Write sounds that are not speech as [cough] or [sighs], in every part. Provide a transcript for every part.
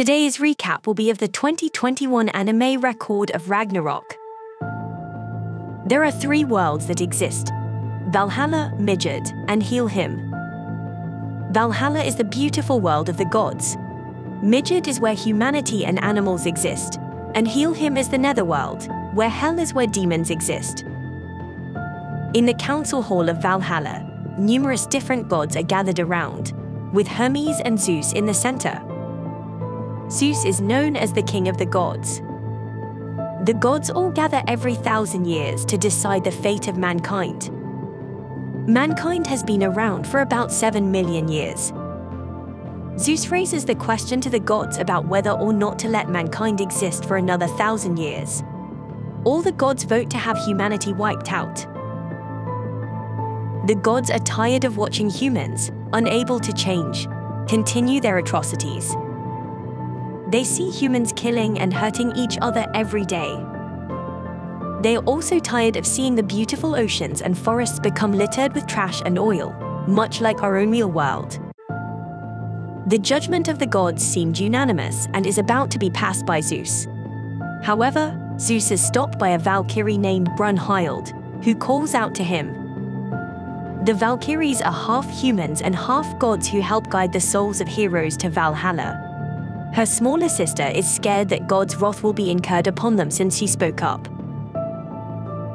Today's recap will be of the 2021 anime record of Ragnarok. There are three worlds that exist Valhalla, Midgard, and Helheim. Valhalla is the beautiful world of the gods. Midgard is where humanity and animals exist, and Helheim is the netherworld, where hell is where demons exist. In the council hall of Valhalla, numerous different gods are gathered around, with Hermes and Zeus in the center. Zeus is known as the king of the gods. The gods all gather every thousand years to decide the fate of mankind. Mankind has been around for about 7 million years. Zeus raises the question to the gods about whether or not to let mankind exist for another thousand years. All the gods vote to have humanity wiped out. The gods are tired of watching humans, unable to change, continue their atrocities. They see humans killing and hurting each other every day. They are also tired of seeing the beautiful oceans and forests become littered with trash and oil, much like our own real world. The judgment of the gods seemed unanimous and is about to be passed by Zeus. However, Zeus is stopped by a Valkyrie named Brunhild, who calls out to him the Valkyries are half humans and half gods who help guide the souls of heroes to Valhalla. Her smaller sister is scared that God's wrath will be incurred upon them since she spoke up.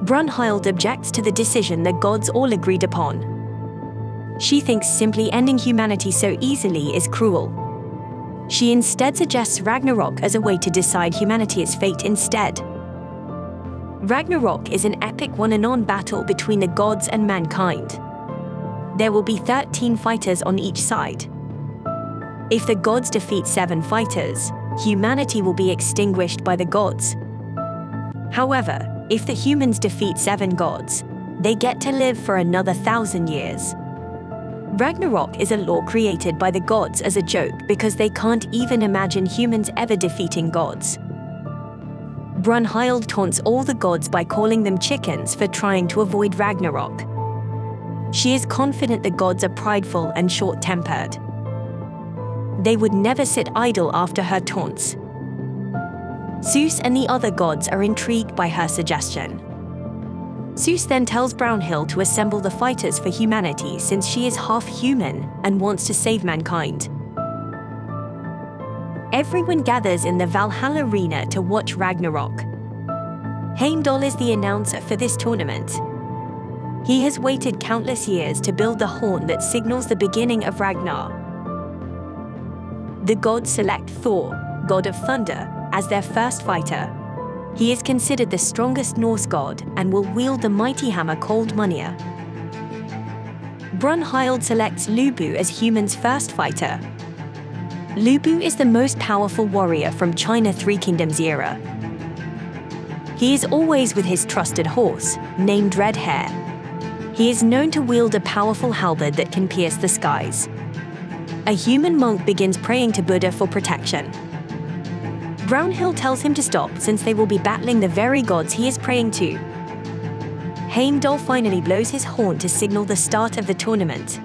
Brunhild objects to the decision the gods all agreed upon. She thinks simply ending humanity so easily is cruel. She instead suggests Ragnarok as a way to decide humanity's fate instead. Ragnarok is an epic one-and-on battle between the gods and mankind there will be 13 fighters on each side. If the gods defeat seven fighters, humanity will be extinguished by the gods. However, if the humans defeat seven gods, they get to live for another thousand years. Ragnarok is a law created by the gods as a joke because they can't even imagine humans ever defeating gods. Brunhild taunts all the gods by calling them chickens for trying to avoid Ragnarok. She is confident the gods are prideful and short tempered. They would never sit idle after her taunts. Zeus and the other gods are intrigued by her suggestion. Zeus then tells Brunhild to assemble the fighters for humanity since she is half human and wants to save mankind. Everyone gathers in the Valhalla arena to watch Ragnarok. Heimdall is the announcer for this tournament. He has waited countless years to build the horn that signals the beginning of Ragnar. The gods select Thor, god of thunder, as their first fighter. He is considered the strongest Norse god and will wield the mighty hammer called Mjolnir. Brunhild selects Lu Bu as human's first fighter. Lu Bu is the most powerful warrior from China Three Kingdoms era. He is always with his trusted horse, named Red Hare, he is known to wield a powerful halberd that can pierce the skies. A human monk begins praying to Buddha for protection. Brunhild tells him to stop since they will be battling the very gods he is praying to. Heimdall finally blows his horn to signal the start of the tournament.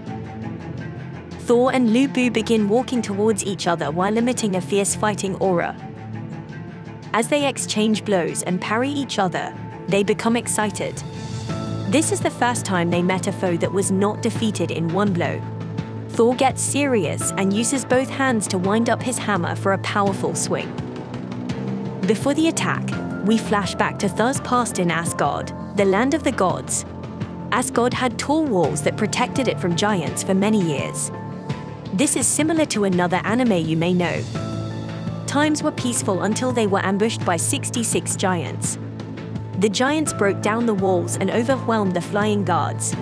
Thor and Lu Bu begin walking towards each other while emitting a fierce fighting aura. As they exchange blows and parry each other, they become excited. This is the first time they met a foe that was not defeated in one blow. Thor gets serious and uses both hands to wind up his hammer for a powerful swing. Before the attack, we flash back to Thor's past in Asgard, the land of the gods. Asgard had tall walls that protected it from giants for many years. This is similar to another anime you may know. Times were peaceful until they were ambushed by 66 giants. The giants broke down the walls and overwhelmed the flying guards.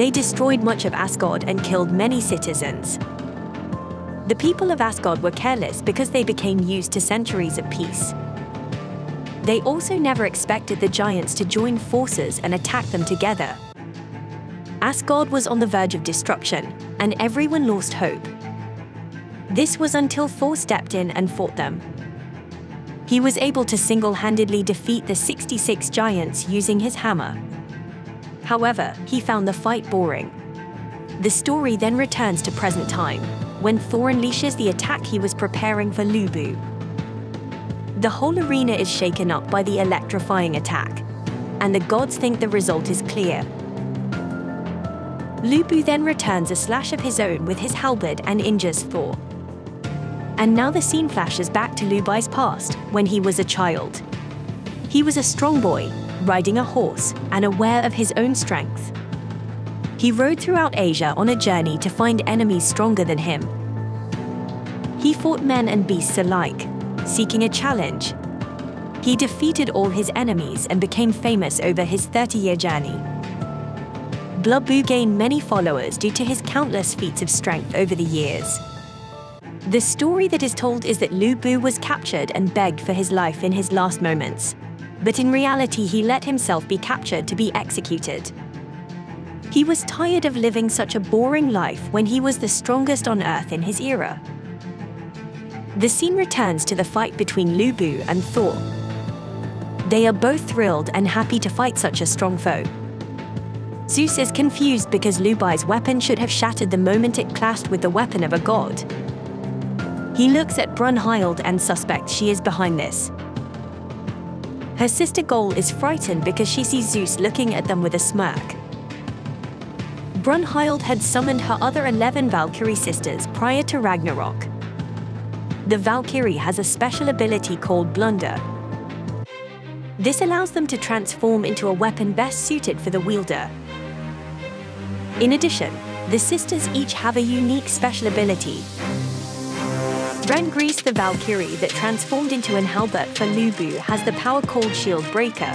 They destroyed much of Asgard and killed many citizens. The people of Asgard were careless because they became used to centuries of peace. They also never expected the giants to join forces and attack them together. Asgard was on the verge of destruction, and everyone lost hope. This was until Thor stepped in and fought them. He was able to single-handedly defeat the 66 giants using his hammer. However, he found the fight boring. The story then returns to present time. when Thor unleashes the attack he was preparing for Lu Bu. The whole arena is shaken up by the electrifying attack, and the gods think the result is clear. Lu Bu then returns a slash of his own with his halberd and injures Thor. And now the scene flashes back to Lu Bu's past, when he was a child. He was a strong boy, riding a horse, and aware of his own strength. He rode throughout Asia on a journey to find enemies stronger than him. He fought men and beasts alike, seeking a challenge. He defeated all his enemies and became famous over his 30 year journey. Blub gained many followers due to his countless feats of strength over the years. The story that is told is that Lu Bu was captured and begged for his life in his last moments. But in reality, he let himself be captured to be executed. He was tired of living such a boring life when he was the strongest on Earth in his era. The scene returns to the fight between Lu Bu and Thor. They are both thrilled and happy to fight such a strong foe. Zeus is confused because Lu Bu's weapon should have shattered the moment it clashed with the weapon of a god. He looks at Brunhild and suspects she is behind this. Her sister Gol is frightened because she sees Zeus looking at them with a smirk. Brunhild had summoned her other 11 Valkyrie sisters prior to Ragnarok. The Valkyrie has a special ability called Völundr. This allows them to transform into a weapon best suited for the wielder, in addition, the sisters each have a unique special ability. Rengris the Valkyrie that transformed into an halberd for Lu Bu has the power called Shield Breaker.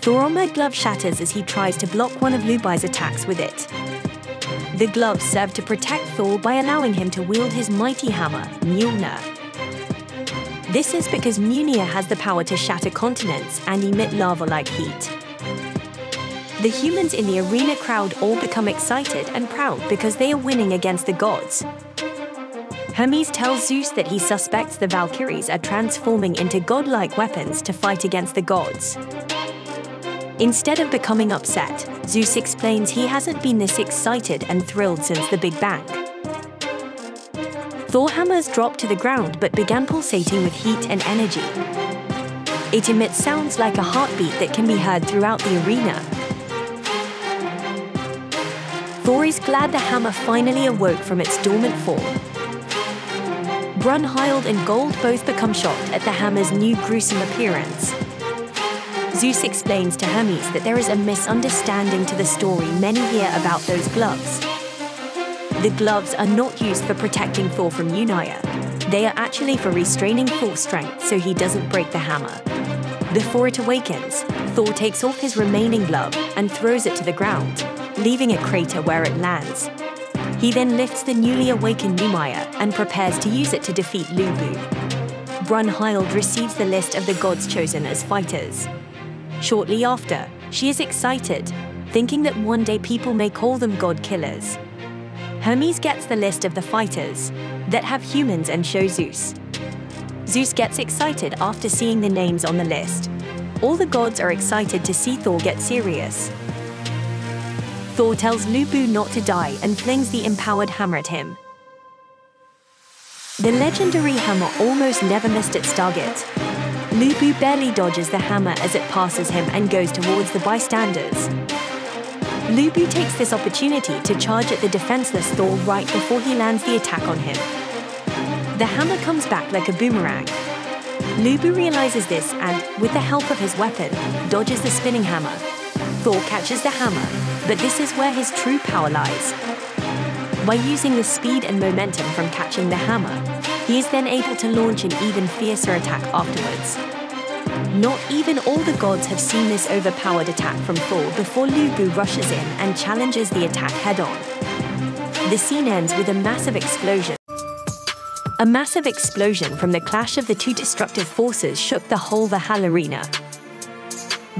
Thoroma glove shatters as he tries to block one of Lu Bu's attacks with it. The gloves serve to protect Thor by allowing him to wield his mighty hammer, Mjolnir. This is because Mjolnir has the power to shatter continents and emit lava-like heat. The humans in the arena crowd all become excited and proud because they are winning against the gods. Hermes tells Zeus that he suspects the Valkyries are transforming into godlike weapons to fight against the gods. Instead of becoming upset, Zeus explains he hasn't been this excited and thrilled since the Big Bang. Thor hammers dropped to the ground but began pulsating with heat and energy. It emits sounds like a heartbeat that can be heard throughout the arena, Thor is glad the hammer finally awoke from its dormant form. Brunhild and Gold both become shocked at the hammer's new gruesome appearance. Zeus explains to Hermes that there is a misunderstanding to the story many hear about those gloves. The gloves are not used for protecting Thor from Mjolnir. They are actually for restraining Thor's strength so he doesn't break the hammer. Before it awakens, Thor takes off his remaining glove and throws it to the ground leaving a crater where it lands. He then lifts the newly awakened Mjolnir and prepares to use it to defeat Lu Bu. Brunhild receives the list of the gods chosen as fighters. Shortly after, she is excited, thinking that one day people may call them god killers. Hermes gets the list of the fighters that have humans and show Zeus. Zeus gets excited after seeing the names on the list. All the gods are excited to see Thor get serious, Thor tells Lu Bu not to die and flings the empowered hammer at him. The legendary hammer almost never missed its target. Lu Bu barely dodges the hammer as it passes him and goes towards the bystanders. Lu Bu takes this opportunity to charge at the defenseless Thor right before he lands the attack on him. The hammer comes back like a boomerang. Lu Bu realizes this and, with the help of his weapon, dodges the spinning hammer. Thor catches the hammer but this is where his true power lies. By using the speed and momentum from catching the hammer, he is then able to launch an even fiercer attack afterwards. Not even all the gods have seen this overpowered attack from Thor before Lu Bu rushes in and challenges the attack head on. The scene ends with a massive explosion. A massive explosion from the clash of the two destructive forces shook the whole Valhalla arena,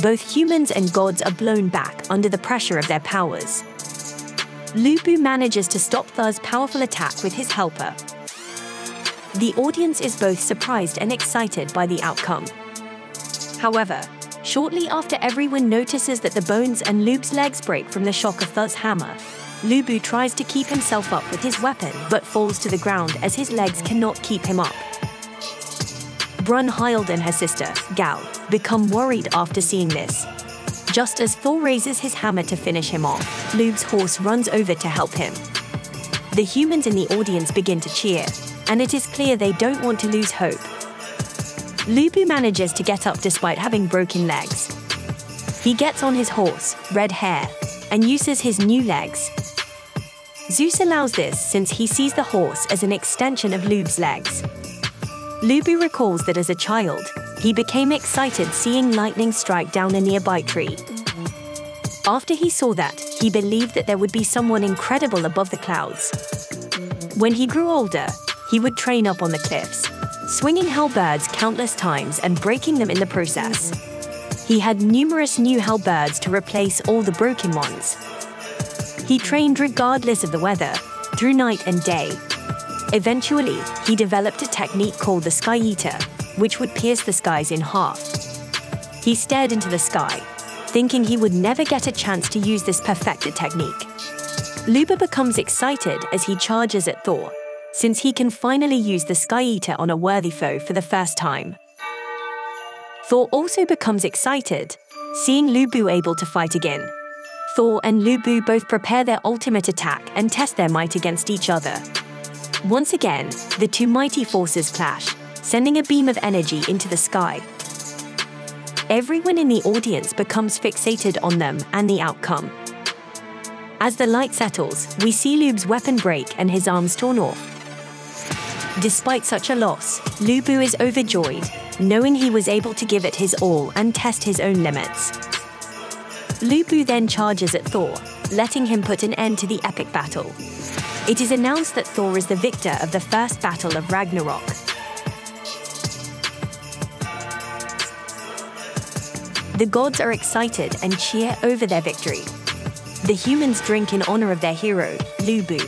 both humans and gods are blown back under the pressure of their powers. Lu Bu manages to stop Thor's powerful attack with his helper. The audience is both surprised and excited by the outcome. However, shortly after everyone notices that the bones and Lu Bu's legs break from the shock of Thor's hammer, Lu Bu tries to keep himself up with his weapon but falls to the ground as his legs cannot keep him up. Brunhild and her sister, Gal, become worried after seeing this. Just as Thor raises his hammer to finish him off, Lu's horse runs over to help him. The humans in the audience begin to cheer, and it is clear they don't want to lose hope. Lu Bu manages to get up despite having broken legs. He gets on his horse, Red Hare, and uses his new legs. Zeus allows this since he sees the horse as an extension of Lu's legs. Lu Bu recalls that as a child, he became excited seeing lightning strike down a nearby tree. After he saw that, he believed that there would be someone incredible above the clouds. When he grew older, he would train up on the cliffs, swinging halberds countless times and breaking them in the process. He had numerous new halberds to replace all the broken ones. He trained regardless of the weather, through night and day. Eventually, he developed a technique called the Sky Eater, which would pierce the skies in half. He stared into the sky, thinking he would never get a chance to use this perfected technique. Lu Bu becomes excited as he charges at Thor, since he can finally use the Sky Eater on a worthy foe for the first time. Thor also becomes excited, seeing Lu Bu able to fight again. Thor and Lu Bu both prepare their ultimate attack and test their might against each other. Once again, the two mighty forces clash, sending a beam of energy into the sky. Everyone in the audience becomes fixated on them and the outcome. As the light settles, we see Lu's weapon break and his arms torn off. Despite such a loss, Lu Bu is overjoyed, knowing he was able to give it his all and test his own limits. Lu Bu then charges at Thor, letting him put an end to the epic battle. It is announced that Thor is the victor of the first battle of Ragnarok, The gods are excited and cheer over their victory. The humans drink in honor of their hero, Lu Bu.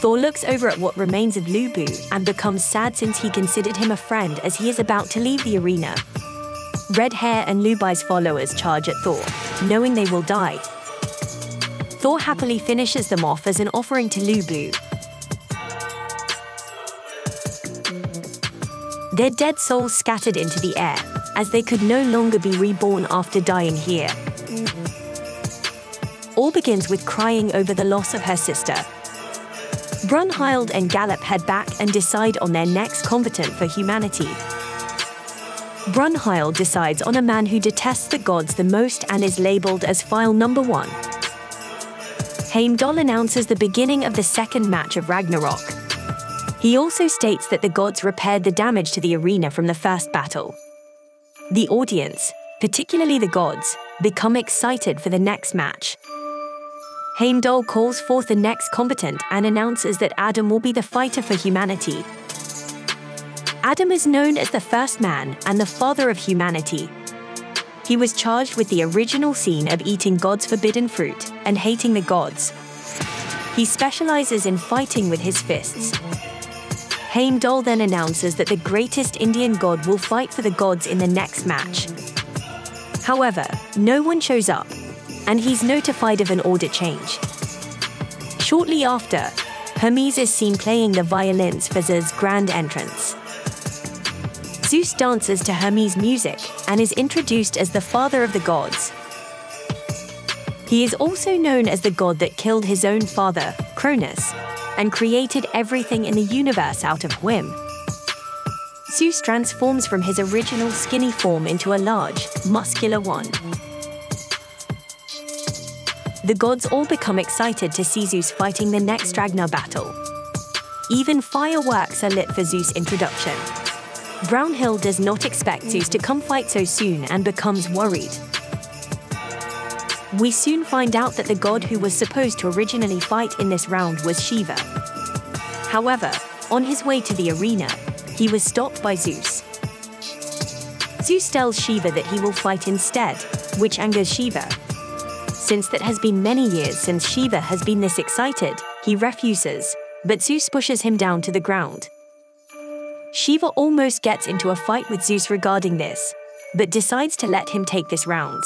Thor looks over at what remains of Lu Bu and becomes sad since he considered him a friend as he is about to leave the arena. Red Hare and Lu Bu's followers charge at Thor, knowing they will die. Thor happily finishes them off as an offering to Lu Bu. Their dead souls scattered into the air, as they could no longer be reborn after dying here. All begins with crying over the loss of her sister. Brunhild and Gallop head back and decide on their next combatant for humanity. Brunhild decides on a man who detests the gods the most and is labeled as file number one. Heimdall announces the beginning of the second match of Ragnarok. He also states that the gods repaired the damage to the arena from the first battle. The audience, particularly the gods, become excited for the next match. Heimdall calls forth the next combatant and announces that Adam will be the fighter for humanity. Adam is known as the first man and the father of humanity. He was charged with the original sin of eating God's forbidden fruit and hating the gods. He specializes in fighting with his fists, Heimdall then announces that the greatest Indian god will fight for the gods in the next match. However, no one shows up, and he's notified of an order change. Shortly after, Hermes is seen playing the violins for Zeus' grand entrance. Zeus dances to Hermes' music and is introduced as the father of the gods. He is also known as the god that killed his own father, Cronus, and created everything in the universe out of whim. Zeus transforms from his original skinny form into a large, muscular one. The gods all become excited to see Zeus fighting the next Ragnar battle. Even fireworks are lit for Zeus' introduction. Brunhild does not expect Zeus to come fight so soon and becomes worried. We soon find out that the god who was supposed to originally fight in this round was Shiva. However, on his way to the arena, he was stopped by Zeus. Zeus tells Shiva that he will fight instead, which angers Shiva. Since that has been many years since Shiva has been this excited, he refuses, but Zeus pushes him down to the ground. Shiva almost gets into a fight with Zeus regarding this, but decides to let him take this round.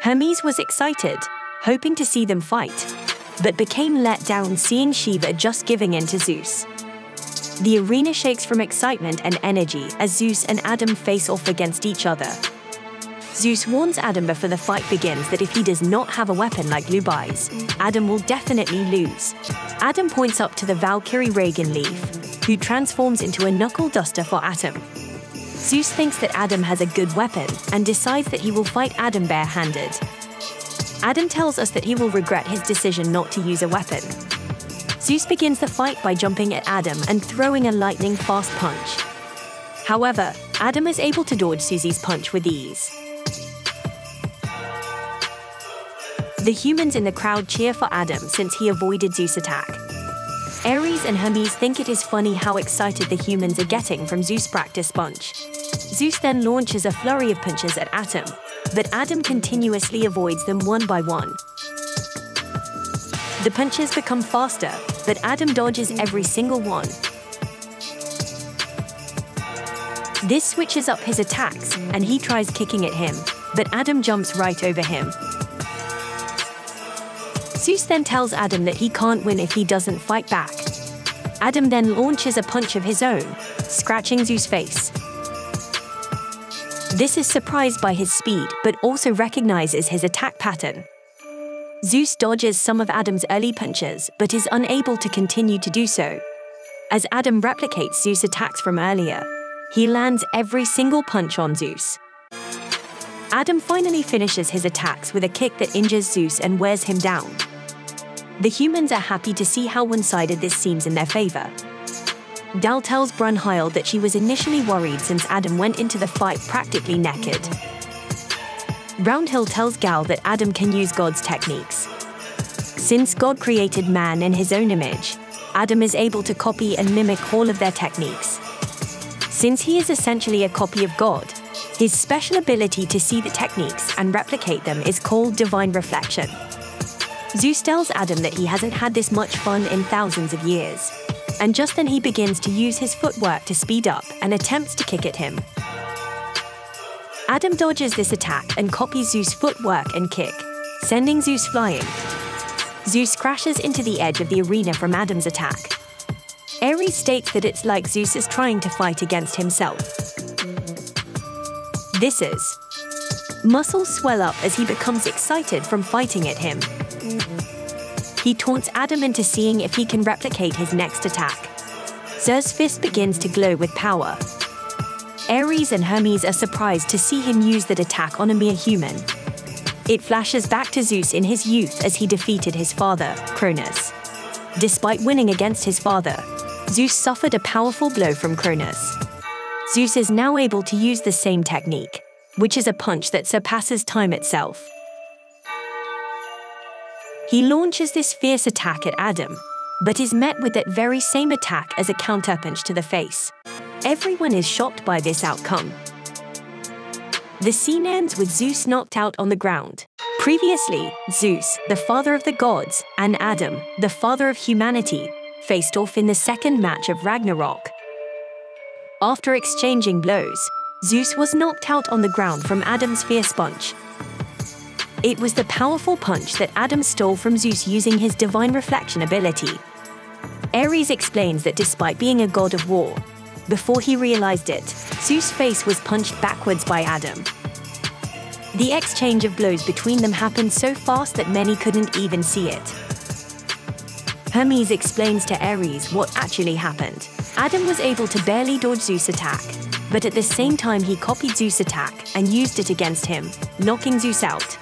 Hermes was excited, hoping to see them fight. but became let down seeing Shiva just giving in to Zeus. The arena shakes from excitement and energy as Zeus and Adam face off against each other. Zeus warns Adam before the fight begins that if he does not have a weapon like Lu Bu's, Adam will definitely lose. Adam points up to the Valkyrie Reginleif, who transforms into a knuckle duster for Adam. Zeus thinks that Adam has a good weapon and decides that he will fight Adam barehanded. Adam tells us that he will regret his decision not to use a weapon, Zeus begins the fight by jumping at Adam and throwing a lightning fast punch. However, Adam is able to dodge Susie's punch with ease. The humans in the crowd cheer for Adam since he avoided Zeus' attack. Ares and Hermes think it is funny how excited the humans are getting from Zeus' practice punch. Zeus then launches a flurry of punches at Adam, but Adam continuously avoids them one by one. The punches become faster, but Adam dodges every single one. This switches up his attacks, and he tries kicking at him, but Adam jumps right over him. Zeus then tells Adam that he can't win if he doesn't fight back. Adam then launches a punch of his own, scratching Zeus' face. This is surprised by his speed, but also recognizes his attack pattern. Zeus dodges some of Adam's early punches, but is unable to continue to do so. As Adam replicates Zeus' attacks from earlier, he lands every single punch on Zeus. Adam finally finishes his attacks with a kick that injures Zeus and wears him down. The humans are happy to see how one-sided this seems in their favor. Dal tells Brunhild that she was initially worried since Adam went into the fight practically naked. Brunhild tells Gal that Adam can use God's techniques. Since God created man in his own image, Adam is able to copy and mimic all of their techniques. Since he is essentially a copy of God, his special ability to see the techniques and replicate them is called divine reflection. Zeus tells Adam that he hasn't had this much fun in thousands of years. And just then he begins to use his footwork to speed up and attempts to kick at him. Adam dodges this attack and copies Zeus' footwork and kick, sending Zeus flying. Zeus crashes into the edge of the arena from Adam's attack. Ares states that it's like Zeus is trying to fight against himself. This is. Muscles swell up as he becomes excited from fighting at him. He taunts Adam into seeing if he can replicate his next attack. Zeus' fist begins to glow with power, Ares and Hermes are surprised to see him use that attack on a mere human. It flashes back to Zeus in his youth as he defeated his father, Cronus. Despite winning against his father, Zeus suffered a powerful blow from Cronus. Zeus is now able to use the same technique, which is a punch that surpasses time itself. He launches this fierce attack at Adam, but is met with that very same attack as a counterpunch to the face. Everyone is shocked by this outcome. The scene ends with Zeus knocked out on the ground. Previously, Zeus, the father of the gods, and Adam, the father of humanity, faced off in the second match of Ragnarok. After exchanging blows, Zeus was knocked out on the ground from Adam's fierce punch. It was the powerful punch that Adam stole from Zeus using his divine reflection ability. Ares explains that despite being a god of war, before he realized it, Zeus' face was punched backwards by Adam. The exchange of blows between them happened so fast that many couldn't even see it. Hermes explains to Ares what actually happened. Adam was able to barely dodge Zeus' attack, but at the same time he copied Zeus' attack and used it against him, knocking Zeus out.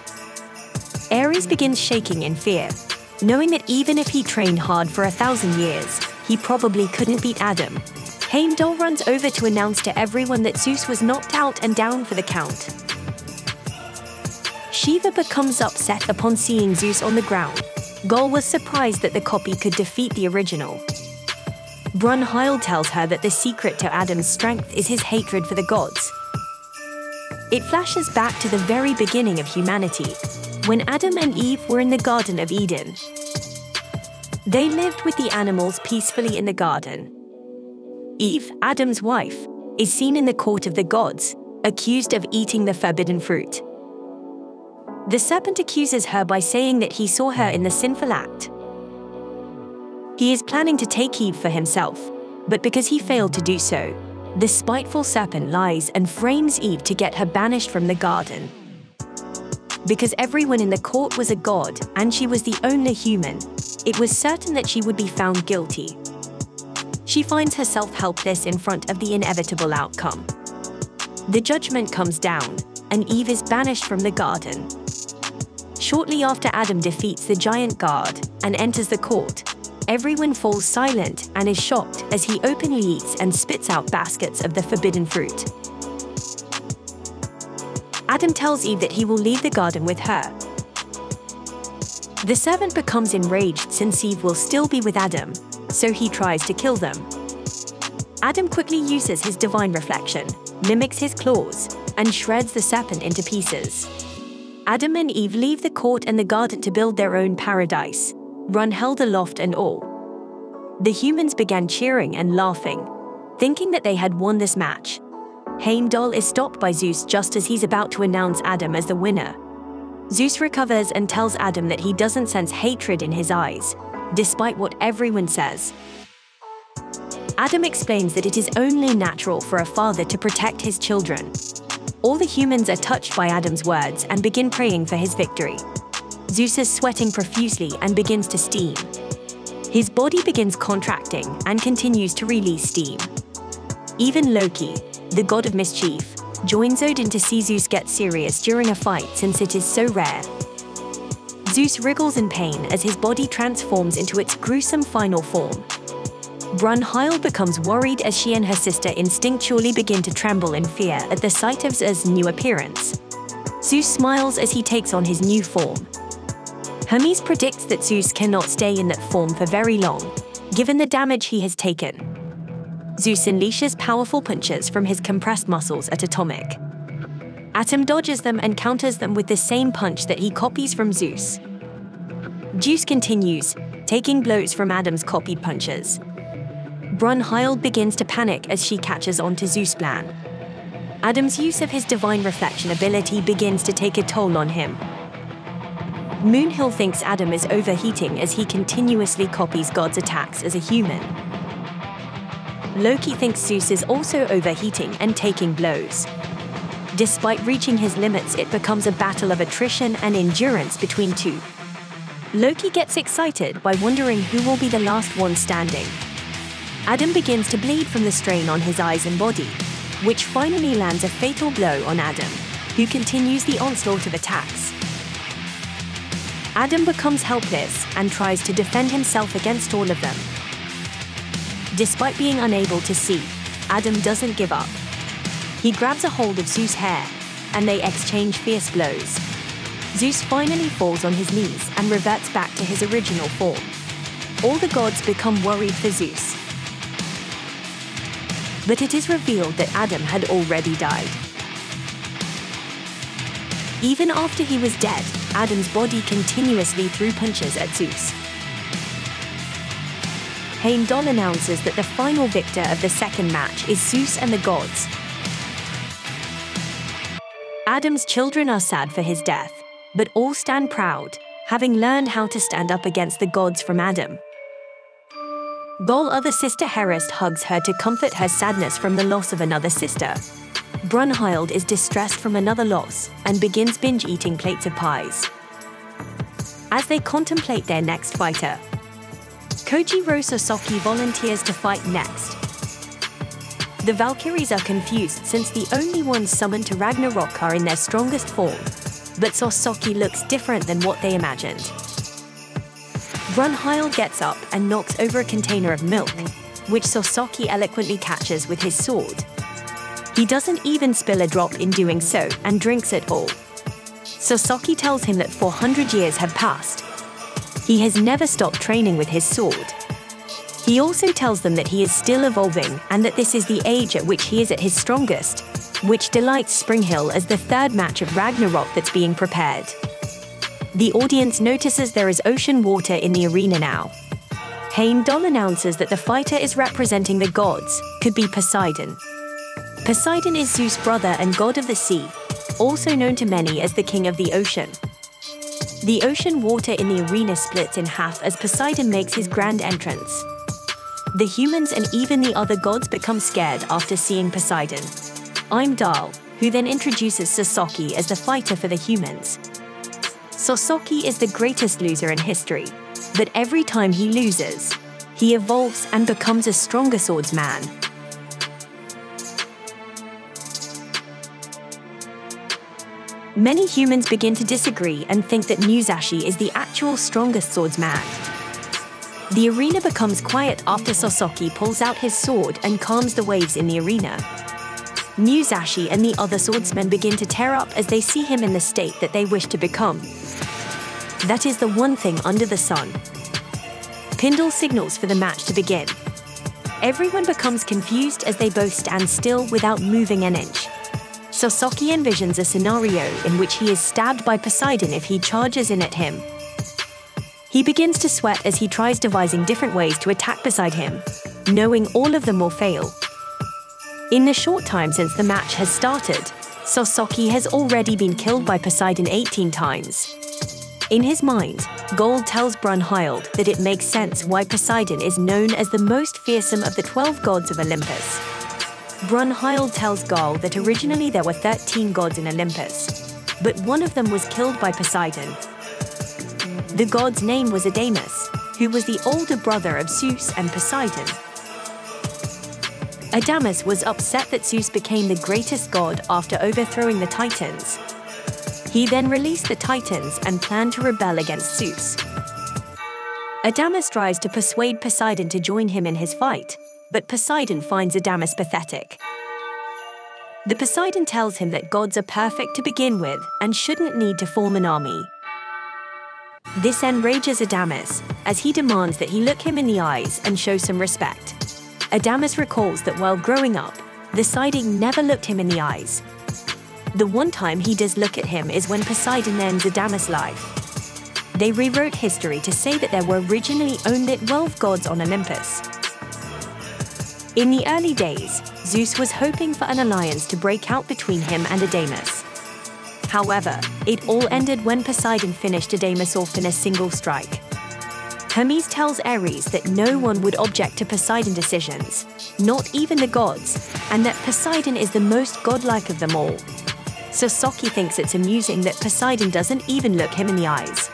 Ares begins shaking in fear, knowing that even if he trained hard for a thousand years, he probably couldn't beat Adam, Heimdall runs over to announce to everyone that Zeus was knocked out and down for the count. Shiva becomes upset upon seeing Zeus on the ground. Gaul was surprised that the copy could defeat the original. Brunhild tells her that the secret to Adam's strength is his hatred for the gods. It flashes back to the very beginning of humanity, when Adam and Eve were in the Garden of Eden. They lived with the animals peacefully in the garden, Eve, Adam's wife, is seen in the court of the gods, accused of eating the forbidden fruit. The serpent accuses her by saying that he saw her in the sinful act, He is planning to take Eve for himself, but because he failed to do so, the spiteful serpent lies and frames Eve to get her banished from the garden. Because everyone in the court was a god and she was the only human, it was certain that she would be found guilty. She finds herself helpless in front of the inevitable outcome. The judgment comes down, and Eve is banished from the garden. Shortly after Adam defeats the giant guard and enters the court, everyone falls silent and is shocked as he openly eats and spits out baskets of the forbidden fruit. Adam tells Eve that he will leave the garden with her. The servant becomes enraged since Eve will still be with Adam, so he tries to kill them. Adam quickly uses his divine reflection, mimics his claws, and shreds the serpent into pieces. Adam and Eve leave the court and the garden to build their own paradise, run held aloft and all. The humans began cheering and laughing, thinking that they had won this match. Heimdall is stopped by Zeus just as he's about to announce Adam as the winner. Zeus recovers and tells Adam that he doesn't sense hatred in his eyes, despite what everyone says. Adam explains that it is only natural for a father to protect his children. All the humans are touched by Adam's words and begin praying for his victory. Zeus is sweating profusely and begins to steam. His body begins contracting and continues to release steam. Even Loki, the god of mischief, joins Odin to see Zeus get serious during a fight since it is so rare. Zeus wriggles in pain as his body transforms into its gruesome final form. Brunhild becomes worried as she and her sister instinctually begin to tremble in fear at the sight of Zeus' new appearance. Zeus smiles as he takes on his new form. Hermes predicts that Zeus cannot stay in that form for very long, given the damage he has taken. Zeus unleashes powerful punches from his compressed muscles at Atomic. Adam dodges them and counters them with the same punch that he copies from Zeus. Zeus continues, taking blows from Adam's copied punches. Brunhild begins to panic as she catches on to Zeus' plan. Adam's use of his divine reflection ability begins to take a toll on him. Moonhill thinks Adam is overheating as he continuously copies God's attacks as a human. Loki thinks Zeus is also overheating and taking blows. Despite reaching his limits, it becomes a battle of attrition and endurance between two. Loki gets excited by wondering who will be the last one standing. Adam begins to bleed from the strain on his eyes and body, which finally lands a fatal blow on Adam, who continues the onslaught of attacks. Adam becomes helpless and tries to defend himself against all of them. Despite being unable to see, Adam doesn't give up. He grabs a hold of Zeus' hair, and they exchange fierce blows. Zeus finally falls on his knees and reverts back to his original form. All the gods become worried for Zeus. But it is revealed that Adam had already died. Even after he was dead, Adam's body continuously threw punches at Zeus. Heimdall announces that the final victor of the second match is Zeus and the gods. Adam's children are sad for his death, but all stand proud, having learned how to stand up against the gods from Adam. Gol other sister Hrist hugs her to comfort her sadness from the loss of another sister, Brunhild is distressed from another loss and begins binge eating plates of pies. As they contemplate their next fighter, Kojiro Sasaki volunteers to fight next. The Valkyries are confused since the only ones summoned to Ragnarok are in their strongest form, but Sasaki looks different than what they imagined. Brunhild gets up and knocks over a container of milk, which Sasaki eloquently catches with his sword he doesn't even spill a drop in doing so and drinks it all. Sasaki tells him that 400 years have passed. He has never stopped training with his sword. He also tells them that he is still evolving and that this is the age at which he is at his strongest, which delights Springhill as the third match of Ragnarok that's being prepared. The audience notices there is ocean water in the arena now. Heimdall announces that the fighter is representing the gods, could be Poseidon, Poseidon is Zeus' brother and god of the sea, also known to many as the king of the ocean. The ocean water in the arena splits in half as Poseidon makes his grand entrance. The humans and even the other gods become scared after seeing Poseidon. Heimdall, who then introduces Sasaki as the fighter for the humans. Sasaki is the greatest loser in history, but every time he loses, he evolves and becomes a stronger swordsman. Many humans begin to disagree and think that Musashi is the actual strongest swordsman. The arena becomes quiet after Sasaki pulls out his sword and calms the waves in the arena. Musashi and the other swordsmen begin to tear up as they see him in the state that they wish to become. That is the one thing under the sun. Pindle signals for the match to begin. Everyone becomes confused as they both stand still without moving an inch. Sasaki envisions a scenario in which he is stabbed by Poseidon if he charges in at him. He begins to sweat as he tries devising different ways to attack beside him, knowing all of them will fail. In the short time since the match has started, Sasaki has already been killed by Poseidon 18 times. In his mind, Gold tells Brunhild that it makes sense why Poseidon is known as the most fearsome of the 12 gods of Olympus. Brunhild tells Gaul that originally there were 13 gods in Olympus, but one of them was killed by Poseidon. The god's name was Adamas, who was the older brother of Zeus and Poseidon. Adamas was upset that Zeus became the greatest god after overthrowing the Titans. He then released the Titans and planned to rebel against Zeus. Adamas tries to persuade Poseidon to join him in his fight, but Poseidon finds Adamas pathetic. The Poseidon tells him that gods are perfect to begin with and shouldn't need to form an army. This enrages Adamas, as he demands that he look him in the eyes and show some respect. Adamas recalls that while growing up, the Siding never looked him in the eyes. The one time he does look at him is when Poseidon ends Adamas' life. They rewrote history to say that there were originally only 12 gods on Olympus. In the early days, Zeus was hoping for an alliance to break out between him and Adamas. However, it all ended when Poseidon finished Adamas off in a single strike. Hermes tells Ares that no one would object to Poseidon decisions, not even the gods, and that Poseidon is the most godlike of them all. Sasaki thinks it's amusing that Poseidon doesn't even look him in the eyes.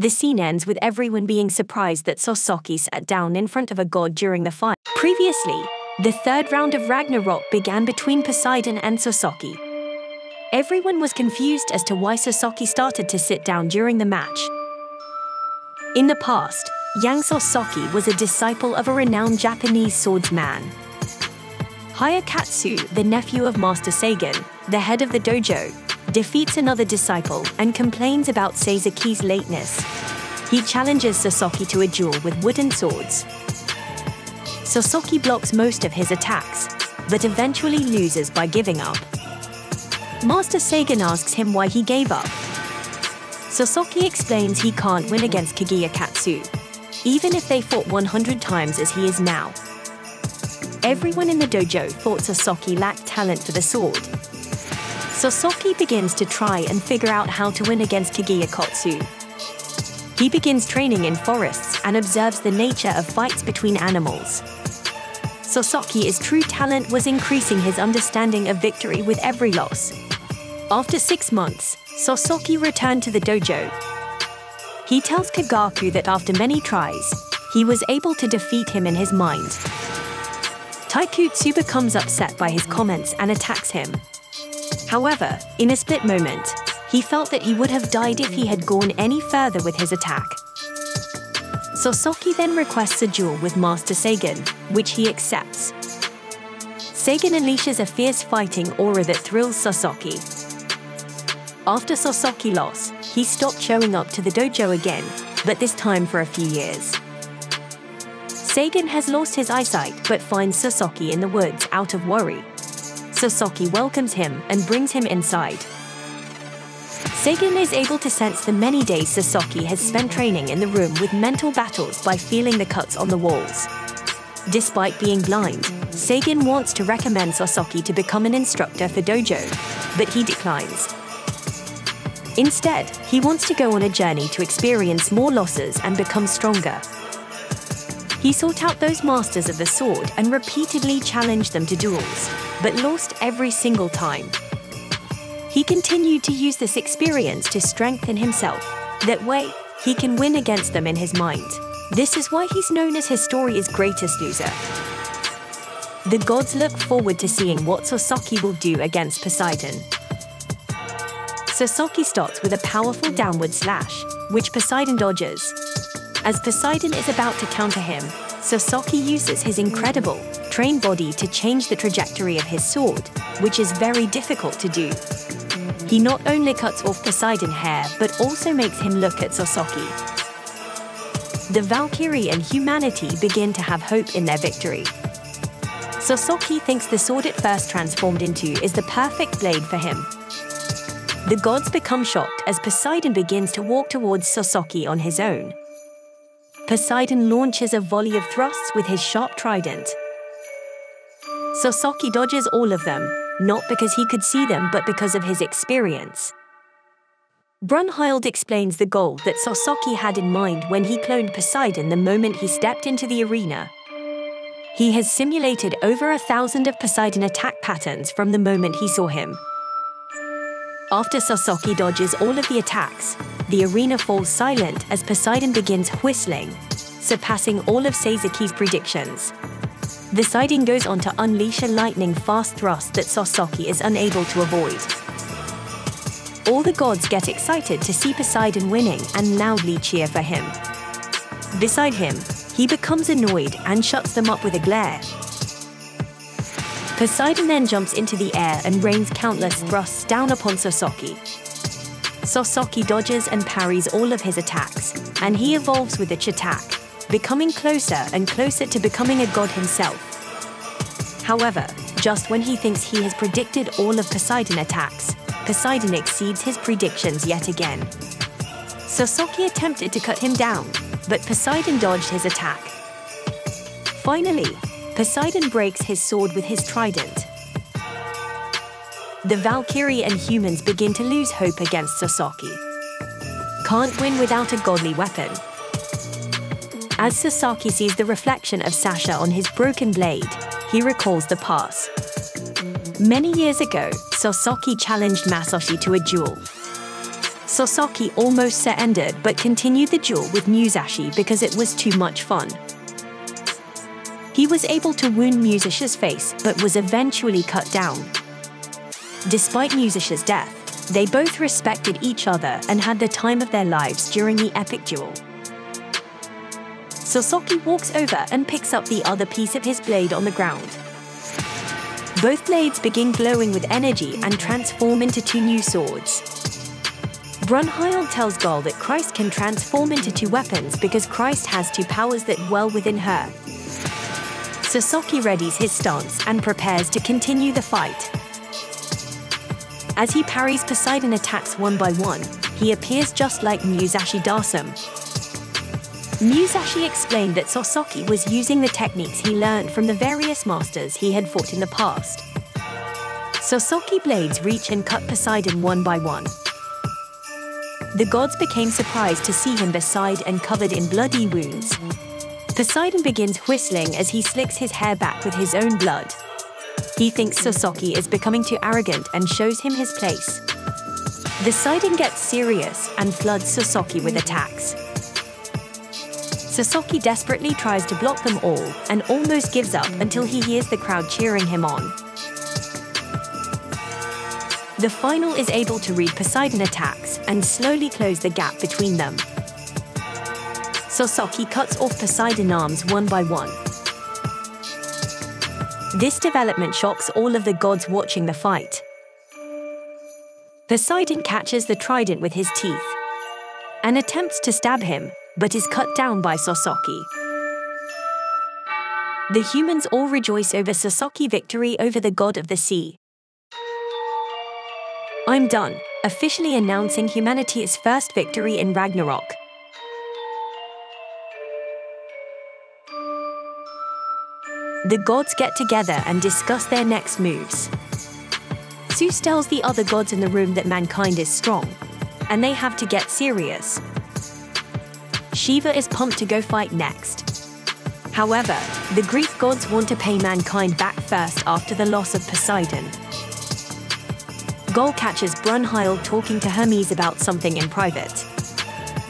The scene ends with everyone being surprised that Sasaki sat down in front of a god during the fight. Previously, the third round of Ragnarok began between Poseidon and Sasaki. Everyone was confused as to why Sasaki started to sit down during the match, in the past, Yang Sasaki was a disciple of a renowned Japanese swordsman. Hayakatsu, the nephew of Master Seigen, the head of the dojo, defeats another disciple and complains about Sasaki's lateness. He challenges Sasaki to a duel with wooden swords. Sasaki blocks most of his attacks, but eventually loses by giving up. Master Seigen asks him why he gave up, Sasaki explains he can't win against Kaguya Katsu, even if they fought 100 times as he is now. Everyone in the dojo thought Sasaki lacked talent for the sword. Sasaki begins to try and figure out how to win against Kaguya Katsu. He begins training in forests and observes the nature of fights between animals. Sasaki's true talent was increasing his understanding of victory with every loss. After six months, Sasaki returned to the dojo. He tells Kagaku that after many tries, he was able to defeat him in his mind. Taikutsu becomes upset by his comments and attacks him. However, in a split moment, he felt that he would have died if he had gone any further with his attack. Sasaki then requests a duel with Master Seigen, which he accepts. Seigen unleashes a fierce fighting aura that thrills Sasaki, after Sasaki lost, he stopped showing up to the dojo again, but this time for a few years. Seigen has lost his eyesight but finds Sasaki in the woods out of worry. Sasaki welcomes him and brings him inside. Seigen is able to sense the many days Sasaki has spent training in the room with mental battles by feeling the cuts on the walls. Despite being blind, Seigen wants to recommend Sasaki to become an instructor for dojo, but he declines. Instead, he wants to go on a journey to experience more losses and become stronger. He sought out those masters of the sword and repeatedly challenged them to duels, but lost every single time. He continued to use this experience to strengthen himself. That way, he can win against them in his mind. This is why he's known as History's greatest loser. The gods look forward to seeing what Sasaki will do against Poseidon. Sasaki starts with a powerful downward slash, which Poseidon dodges. As Poseidon is about to counter him, Sasaki uses his incredible, trained body to change the trajectory of his sword, which is very difficult to do. He not only cuts off Poseidon hair, but also makes him look at Sasaki. The Valkyrie and humanity begin to have hope in their victory. Sasaki thinks the sword it first transformed into is the perfect blade for him. The gods become shocked as Poseidon begins to walk towards Sasaki on his own. Poseidon launches a volley of thrusts with his sharp trident. Sasaki dodges all of them, not because he could see them but because of his experience. Brunhild explains the goal that Sasaki had in mind when he cloned Poseidon the moment he stepped into the arena. He has simulated over a thousand of Poseidon attack patterns from the moment he saw him. After Sasaki dodges all of the attacks, the arena falls silent as Poseidon begins whistling, surpassing all of Sasaki's predictions. The siding goes on to unleash a lightning-fast thrust that Sasaki is unable to avoid. All the gods get excited to see Poseidon winning and loudly cheer for him. Beside him, he becomes annoyed and shuts them up with a glare. Poseidon then jumps into the air and rains countless thrusts down upon Sasaki. Sasaki dodges and parries all of his attacks, and he evolves with each attack, becoming closer and closer to becoming a god himself. However, just when he thinks he has predicted all of Poseidon attacks, Poseidon exceeds his predictions yet again. Sasaki attempted to cut him down, but Poseidon dodged his attack. Finally, Poseidon breaks his sword with his trident. The Valkyrie and humans begin to lose hope against Sasaki. Can't win without a godly weapon. As Sasaki sees the reflection of Sasha on his broken blade, he recalls the past. Many years ago, Sasaki challenged Musashi to a duel. Sasaki almost surrendered but continued the duel with Musashi because it was too much fun. He was able to wound Musashi's face but was eventually cut down. Despite Musashi's death, they both respected each other and had the time of their lives during the epic duel. Sasaki walks over and picks up the other piece of his blade on the ground. Both blades begin glowing with energy and transform into two new swords. Brunhild tells Göll that Hrist can transform into two weapons because Hrist has two powers that dwell within her, Sasaki readies his stance and prepares to continue the fight. As he parries Poseidon attacks one by one, he appears just like Musashi Darsum. Musashi explained that Sasaki was using the techniques he learned from the various masters he had fought in the past. Sasaki blades reach and cut Poseidon one by one. The gods became surprised to see him beside and covered in bloody wounds, Poseidon begins whistling as he slicks his hair back with his own blood. He thinks Sasaki is becoming too arrogant and shows him his place. Siding gets serious and floods Sasaki with attacks. Soseki desperately tries to block them all and almost gives up until he hears the crowd cheering him on. The final is able to read Poseidon attacks and slowly close the gap between them. Sasaki cuts off Poseidon arms one by one. This development shocks all of the gods watching the fight. Poseidon catches the trident with his teeth and attempts to stab him, but is cut down by Sasaki. The humans all rejoice over Sasaki victory over the god of the sea. I'm done, officially announcing humanity's first victory in Ragnarok. The gods get together and discuss their next moves. Zeus tells the other gods in the room that mankind is strong. and they have to get serious. Shiva is pumped to go fight next. However, the Greek gods want to pay mankind back first after the loss of Poseidon. Göll catches Brunhild talking to Hermes about something in private.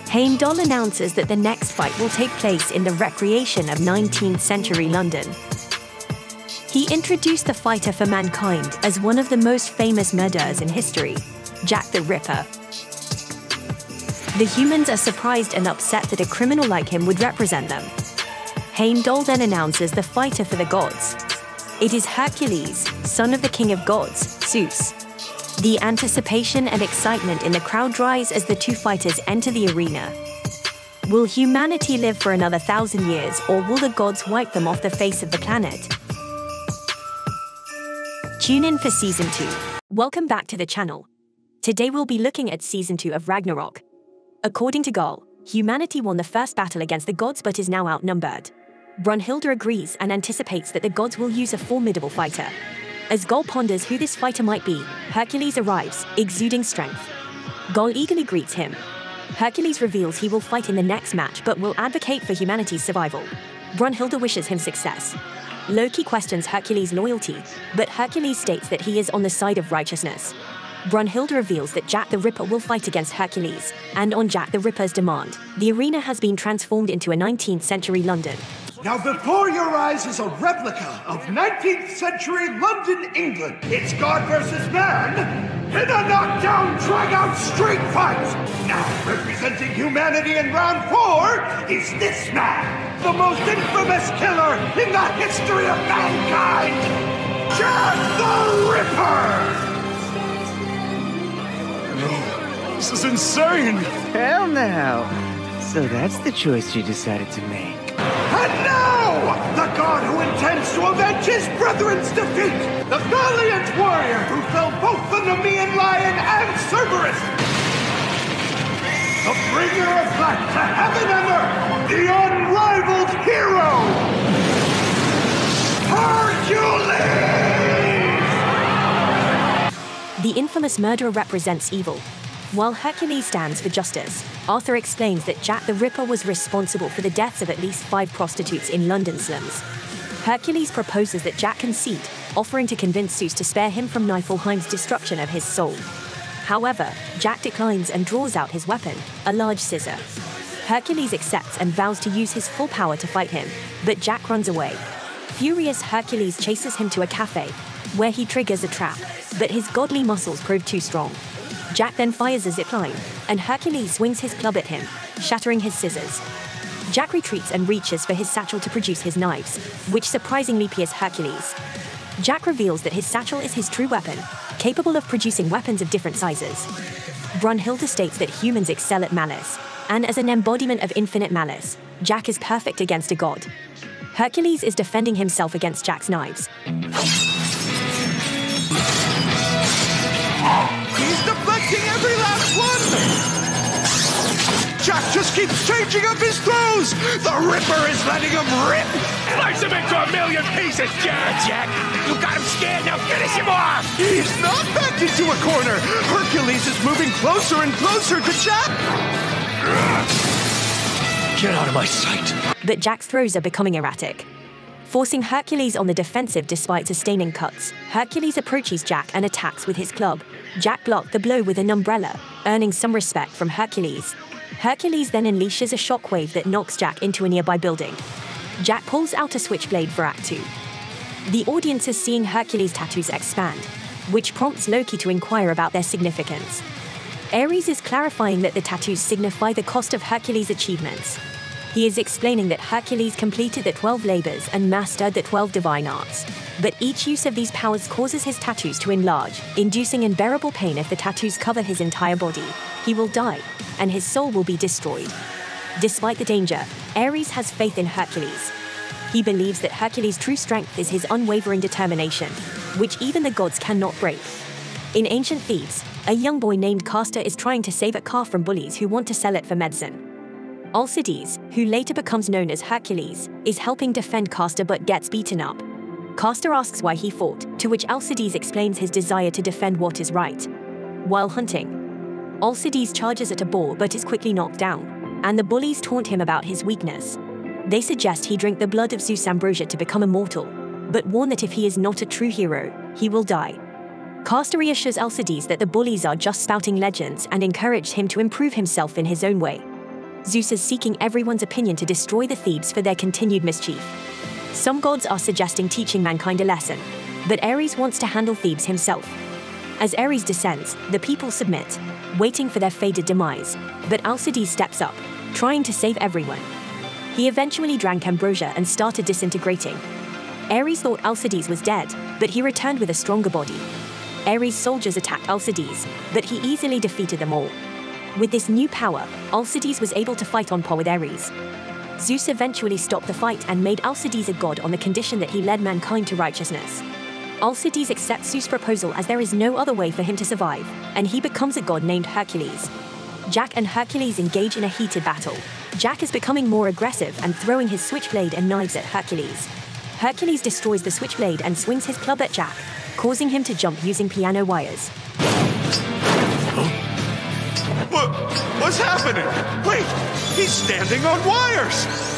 Heimdall announces that the next fight will take place in the recreation of 19th century London. He introduced the fighter for mankind as one of the most famous murderers in history, Jack the Ripper. The humans are surprised and upset that a criminal like him would represent them. Heimdall then announces the fighter for the gods. It is Hercules, son of the king of gods, Zeus. The anticipation and excitement in the crowd rise as the two fighters enter the arena. Will humanity live for another thousand years, or will the gods wipe them off the face of the planet? Tune in for Season 2. Welcome back to the channel. Today we'll be looking at Season 2 of Ragnarok. According to Göll, humanity won the first battle against the gods but is now outnumbered. Brunhilde agrees and anticipates that the gods will use a formidable fighter, as Göll ponders who this fighter might be, Hercules arrives, exuding strength. Göll eagerly greets him. Hercules reveals he will fight in the next match but will advocate for humanity's survival. Brunhilde wishes him success. Loki questions Hercules' loyalty, but Hercules states that he is on the side of righteousness. Brunhilde reveals that Jack the Ripper will fight against Hercules, and on Jack the Ripper's demand, the arena has been transformed into a 19th century London, now, before your eyes is a replica of 19th century London, England. It's God versus man in a knockdown, drag-out street fight. Now, representing humanity in round four is this man, the most infamous killer in the history of mankind, Jack the Ripper! No, this is insane! Hell no! So that's the choice you decided to make. And now, the god who intends to avenge his brethren's defeat, the valiant warrior who fell both the Nemean lion and Cerberus, the bringer of light to heaven and earth, the unrivaled hero, Hercules! The infamous murderer represents evil, while Hercules stands for justice, Arthur explains that Jack the Ripper was responsible for the deaths of at least five prostitutes in London slums. Hercules proposes that Jack concede, offering to convince Zeus to spare him from Niflheim's destruction of his soul. However, Jack declines and draws out his weapon, a large scissor. Hercules accepts and vows to use his full power to fight him, but Jack runs away. Furious Hercules chases him to a cafe, where he triggers a trap, but his godly muscles prove too strong. Jack then fires a zipline, and Hercules swings his club at him, shattering his scissors. Jack retreats and reaches for his satchel to produce his knives, which surprisingly pierce Hercules. Jack reveals that his satchel is his true weapon, capable of producing weapons of different sizes. Brunhilde states that humans excel at malice, and as an embodiment of infinite malice, Jack is perfect against a god. Hercules is defending himself against Jack's knives. Every last one! Jack just keeps changing up his throws! The Ripper is letting him rip! Slice him into a million pieces, Jack! Jack, you got him scared, now finish him off! He's not backed into a corner! Hercules is moving closer and closer to Jack! Get out of my sight! But Jack's throws are becoming erratic forcing Hercules on the defensive despite sustaining cuts. Hercules approaches Jack and attacks with his club. Jack blocked the blow with an umbrella, earning some respect from Hercules. Hercules then unleashes a shockwave that knocks Jack into a nearby building. Jack pulls out a switchblade for Act 2. The audience is seeing Hercules' tattoos expand, which prompts Loki to inquire about their significance. Ares is clarifying that the tattoos signify the cost of Hercules' achievements, he is explaining that Hercules completed the 12 labors and mastered the 12 divine arts. But each use of these powers causes his tattoos to enlarge, inducing unbearable pain if the tattoos cover his entire body. He will die, and his soul will be destroyed. Despite the danger, Ares has faith in Hercules. He believes that Hercules' true strength is his unwavering determination, which even the gods cannot break. In ancient Thebes, a young boy named Castor is trying to save a calf from bullies who want to sell it for medicine. Alcides, who later becomes known as Hercules, is helping defend Castor but gets beaten up. Castor asks why he fought, to which Alcides explains his desire to defend what is right. While hunting, Alcides charges at a boar but is quickly knocked down, and the bullies taunt him about his weakness. They suggest he drink the blood of Zeus Ambrosia to become immortal, but warn that if he is not a true hero, he will die. Castor reassures Alcides that the bullies are just spouting legends and encouraged him to improve himself in his own way. Zeus is seeking everyone's opinion to destroy the Thebes for their continued mischief. Some gods are suggesting teaching mankind a lesson, but Ares wants to handle Thebes himself. As Ares descends, the people submit, waiting for their fated demise, but Alcides steps up, trying to save everyone. He eventually drank ambrosia and started disintegrating. Ares thought Alcides was dead, but he returned with a stronger body. Ares' soldiers attacked Alcides, but he easily defeated them all. With this new power, Alcides was able to fight on par with Ares. Zeus eventually stopped the fight and made Alcides a god on the condition that he led mankind to righteousness. Alcides accepts Zeus' proposal as there is no other way for him to survive, and he becomes a god named Hercules. Jack and Hercules engage in a heated battle. Jack is becoming more aggressive and throwing his switchblade and knives at Hercules. Hercules destroys the switchblade and swings his club at Jack, causing him to jump using piano wires. What, what's happening? Wait, he's standing on wires!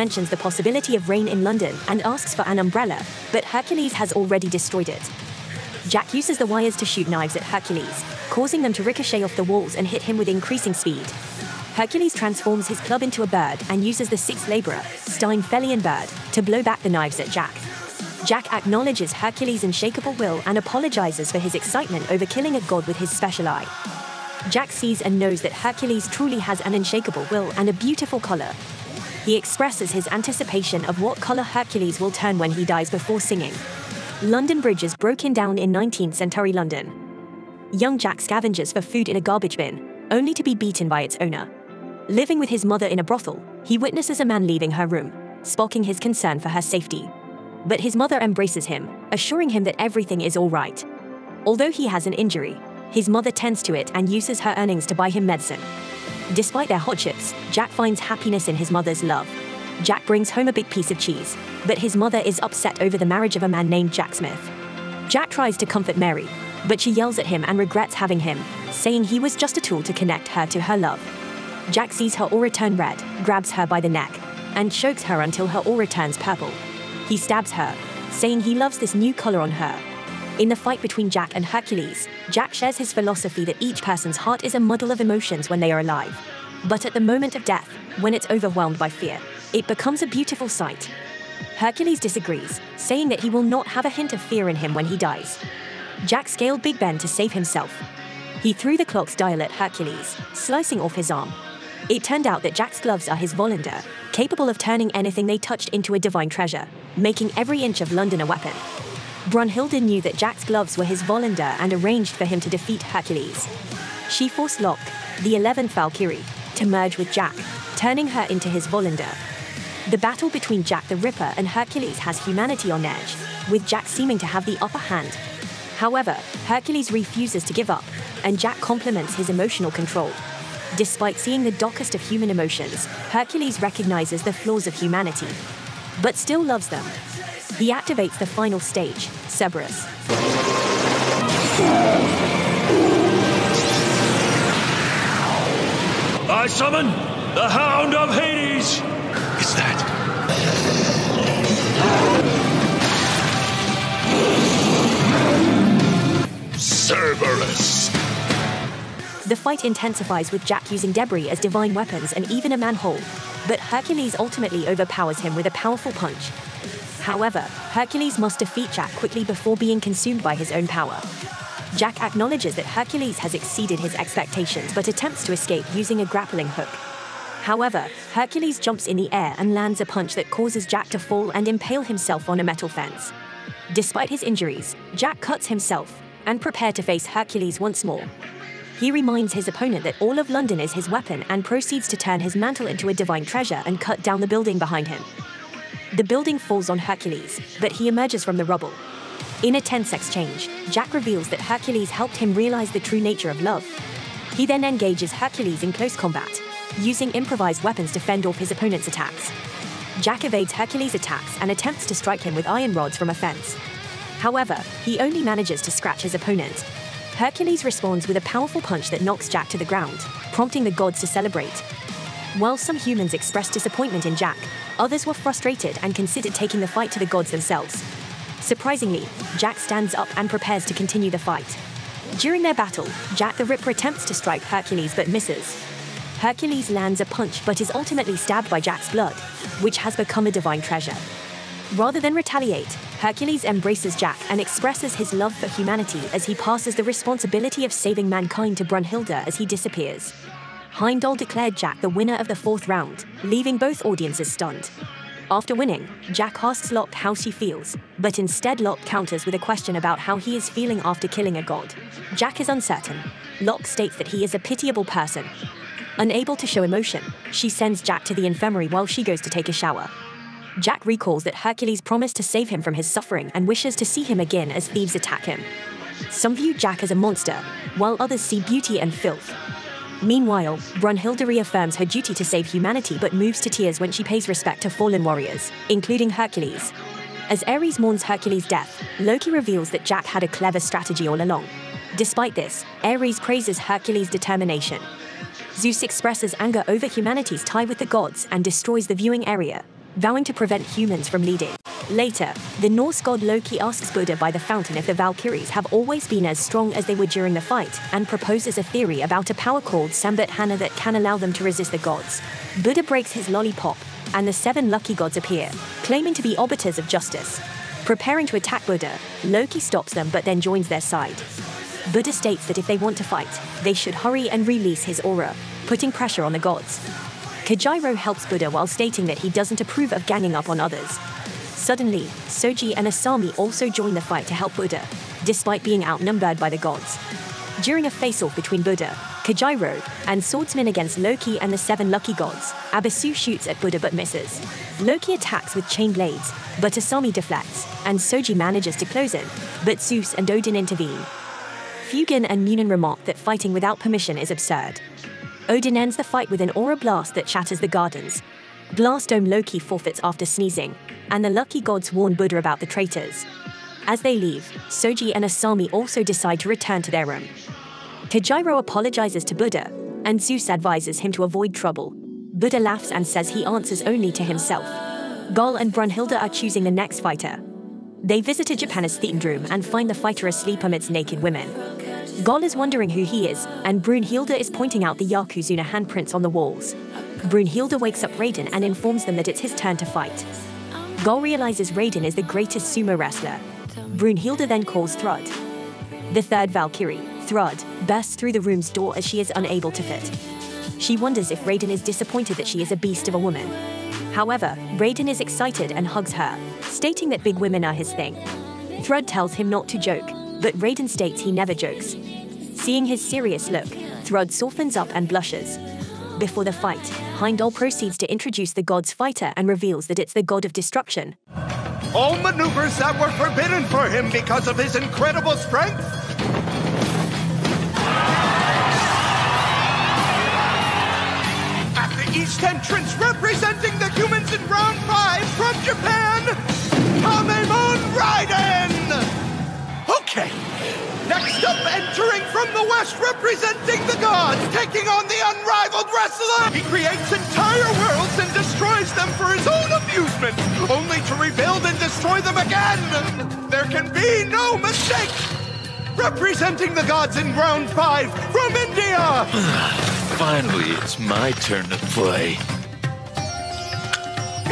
Mentions the possibility of rain in London and asks for an umbrella, but Hercules has already destroyed it. Jack uses the wires to shoot knives at Hercules, causing them to ricochet off the walls and hit him with increasing speed. Hercules transforms his club into a bird and uses the sixth laborer, Stymphalian bird, to blow back the knives at Jack. Jack acknowledges Hercules' unshakable will and apologizes for his excitement over killing a god with his special eye. Jack sees and knows that Hercules truly has an unshakable will and a beautiful color. He expresses his anticipation of what color Hercules will turn when he dies before singing. London Bridge is broken down in 19th century London. Young Jack scavenges for food in a garbage bin, only to be beaten by its owner. Living with his mother in a brothel, he witnesses a man leaving her room, sparking his concern for her safety. But his mother embraces him, assuring him that everything is all right. Although he has an injury, his mother tends to it and uses her earnings to buy him medicine. Despite their hardships, Jack finds happiness in his mother's love. Jack brings home a big piece of cheese, but his mother is upset over the marriage of a man named Jack Smith. Jack tries to comfort Mary, but she yells at him and regrets having him, saying he was just a tool to connect her to her love. Jack sees her aura turn red, grabs her by the neck, and chokes her until her aura turns purple. He stabs her, saying he loves this new color on her. In the fight between Jack and Hercules, Jack shares his philosophy that each person's heart is a muddle of emotions when they are alive. But at the moment of death, when it's overwhelmed by fear, it becomes a beautiful sight. Hercules disagrees, saying that he will not have a hint of fear in him when he dies. Jack scaled Big Ben to save himself. He threw the clock's dial at Hercules, slicing off his arm. It turned out that Jack's gloves are his Völundr, capable of turning anything they touched into a divine treasure, making every inch of London a weapon. Brunhilde knew that Jack's gloves were his Völundr and arranged for him to defeat Hercules. She forced Hlökk, the 11th Valkyrie, to merge with Jack, turning her into his Völundr. The battle between Jack the Ripper and Hercules has humanity on edge, with Jack seeming to have the upper hand. However, Hercules refuses to give up, and Jack compliments his emotional control. Despite seeing the darkest of human emotions, Hercules recognizes the flaws of humanity, but still loves them. He activates the final stage, Cerberus. I summon the Hound of Hades! Is that? Cerberus! The fight intensifies with Jack using debris as divine weapons and even a manhole, but Hercules ultimately overpowers him with a powerful punch. However, Hercules must defeat Jack quickly before being consumed by his own power. Jack acknowledges that Hercules has exceeded his expectations but attempts to escape using a grappling hook. However, Hercules jumps in the air and lands a punch that causes Jack to fall and impale himself on a metal fence. Despite his injuries, Jack cuts himself and prepare to face Hercules once more. He reminds his opponent that all of London is his weapon and proceeds to turn his mantle into a divine treasure and cut down the building behind him. The building falls on Hercules, but he emerges from the rubble. In a tense exchange, Jack reveals that Hercules helped him realize the true nature of love. He then engages Hercules in close combat, using improvised weapons to fend off his opponent's attacks. Jack evades Hercules' attacks and attempts to strike him with iron rods from a fence. However, he only manages to scratch his opponent. Hercules responds with a powerful punch that knocks Jack to the ground, prompting the gods to celebrate. While some humans expressed disappointment in Jack, others were frustrated and considered taking the fight to the gods themselves. Surprisingly, Jack stands up and prepares to continue the fight. During their battle, Jack the Ripper attempts to strike Hercules but misses. Hercules lands a punch but is ultimately stabbed by Jack's blood, which has become a divine treasure. Rather than retaliate, Hercules embraces Jack and expresses his love for humanity as he passes the responsibility of saving mankind to Brunhilde as he disappears. Heimdall declared Jack the winner of the fourth round, leaving both audiences stunned. After winning, Jack asks Hlökk how she feels, but instead Hlökk counters with a question about how he is feeling after killing a god. Jack is uncertain. Hlökk states that he is a pitiable person, Unable to show emotion, she sends Jack to the infirmary while she goes to take a shower. Jack recalls that Hercules promised to save him from his suffering and wishes to see him again as thieves attack him. Some view Jack as a monster, while others see beauty and filth. Meanwhile, Brunhilde reaffirms her duty to save humanity but moves to tears when she pays respect to fallen warriors, including Hercules. As Ares mourns Hercules' death, Loki reveals that Jack had a clever strategy all along. Despite this, Ares praises Hercules' determination, Zeus expresses anger over humanity's tie with the gods and destroys the viewing area, vowing to prevent humans from leading. Later, the Norse god Loki asks Buddha by the fountain if the Valkyries have always been as strong as they were during the fight, and proposes a theory about a power called Sambandhana that can allow them to resist the gods. Buddha breaks his lollipop, and the seven lucky gods appear, claiming to be arbiters of justice. Preparing to attack Buddha, Loki stops them but then joins their side. Buddha states that if they want to fight, they should hurry and release his aura, putting pressure on the gods. Kojiro helps Buddha while stating that he doesn't approve of ganging up on others. Suddenly, Soji and Asami also join the fight to help Buddha, despite being outnumbered by the gods. During a face-off between Buddha, Kojiro, and swordsmen against Loki and the seven lucky gods, Ebisu shoots at Buddha but misses. Loki attacks with chain blades, but Asami deflects, and Soji manages to close in, but Zeus and Odin intervene, Hugin and Munin remark that fighting without permission is absurd. Odin ends the fight with an aura blast that shatters the gardens. Blast Dome Loki forfeits after sneezing, and the lucky gods warn Buddha about the traitors. As they leave, Soji and Asami also decide to return to their room. Kojiro apologizes to Buddha, and Zeus advises him to avoid trouble. Buddha laughs and says he answers only to himself. Göll and Brunhilde are choosing the next fighter. They visit a Japanese themed room and find the fighter asleep amidst naked women. Göll is wondering who he is, and Brunhilde is pointing out the Yokozuna handprints on the walls. Brunhilde wakes up Raiden and informs them that it's his turn to fight. Göll realizes Raiden is the greatest sumo wrestler. Brunhilde then calls Thrud. The third Valkyrie, Thrud, bursts through the room's door as she is unable to fit. She wonders if Raiden is disappointed that she is a beast of a woman. However, Raiden is excited and hugs her, stating that big women are his thing. Thrud tells him not to joke, but Raiden states he never jokes. Seeing his serious look, Thrud softens up and blushes. Before the fight, Heimdall proceeds to introduce the god's fighter and reveals that it's the god of destruction. All maneuvers that were forbidden for him because of his incredible strength At the east entrance, representing the humans in round five from Japan, Tameemon Raiden! Next up, entering from the west, representing the gods, taking on the unrivaled wrestler. He creates entire worlds and destroys them for his own amusement, only to rebuild and destroy them again. There can be no mistake. Representing the gods in round five from India. [sighs] Finally, it's my turn to play.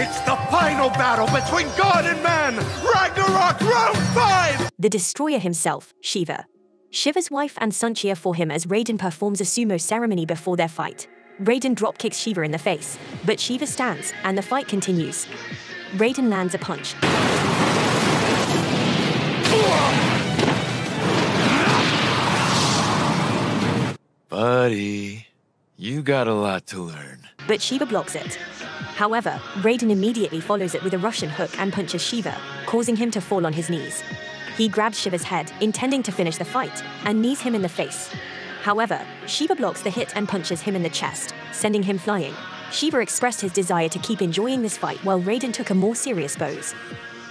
It's the final battle between God and man! Ragnarok Round 5! The destroyer himself, Shiva. Shiva's wife and son cheer for him as Raiden performs a sumo ceremony before their fight. Raiden dropkicks Shiva in the face, but Shiva stands, and the fight continues. Raiden lands a punch. Buddy, you got a lot to learn. But Shiva blocks it. However, Raiden immediately follows it with a Russian hook and punches Shiva, causing him to fall on his knees. He grabs Shiva's head, intending to finish the fight, and knees him in the face. However, Shiva blocks the hit and punches him in the chest, sending him flying. Shiva expressed his desire to keep enjoying this fight while Raiden took a more serious pose.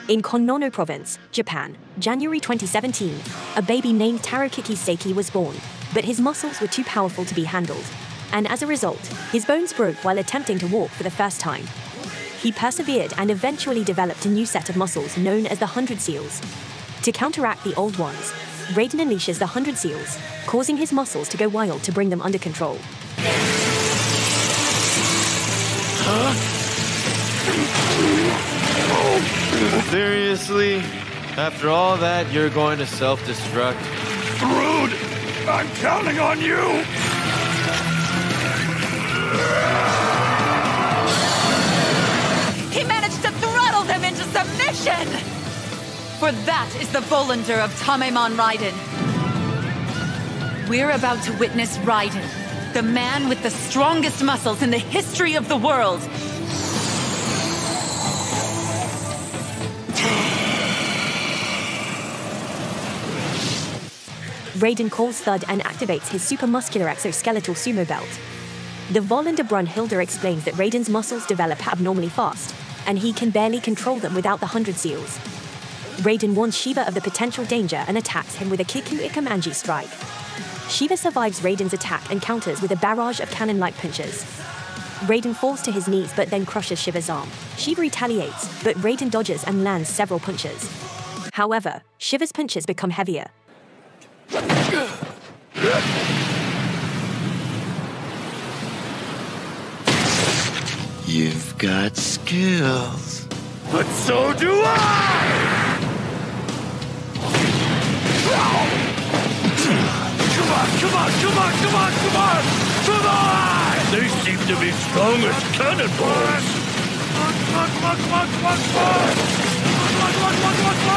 In Konnono Province, Japan, January 2017, a baby named Tarokichi Seiki was born, but his muscles were too powerful to be handled, and as a result, his bones broke while attempting to walk for the first time. He persevered and eventually developed a new set of muscles known as the Hundred Seals. To counteract the old ones, Raiden unleashes the Hundred Seals, causing his muscles to go wild to bring them under control. Huh? Seriously? After all that, you're going to self-destruct? Rude! I'm counting on you! He managed to throttle them into submission! For that is the Völundr of Tameemon Raiden. We're about to witness Raiden, the man with the strongest muscles in the history of the world. Raiden calls Thrud and activates his supermuscular exoskeletal sumo belt. The Völundr Brunhilde explains that Raiden's muscles develop abnormally fast, and he can barely control them without the Hundred Seals. Raiden warns Shiva of the potential danger and attacks him with a Kiku Ikamanji strike. Shiva survives Raiden's attack and counters with a barrage of cannon-like punches. Raiden falls to his knees but then crushes Shiva's arm. Shiva retaliates, but Raiden dodges and lands several punches. However, Shiva's punches become heavier, You've got skills. But so do I! Come on, come on, come on, come on, come on! Come on! They seem to be strong as cannonballs. Come on, come on, come on, come on, come on, come on! Come on, come on, come on, come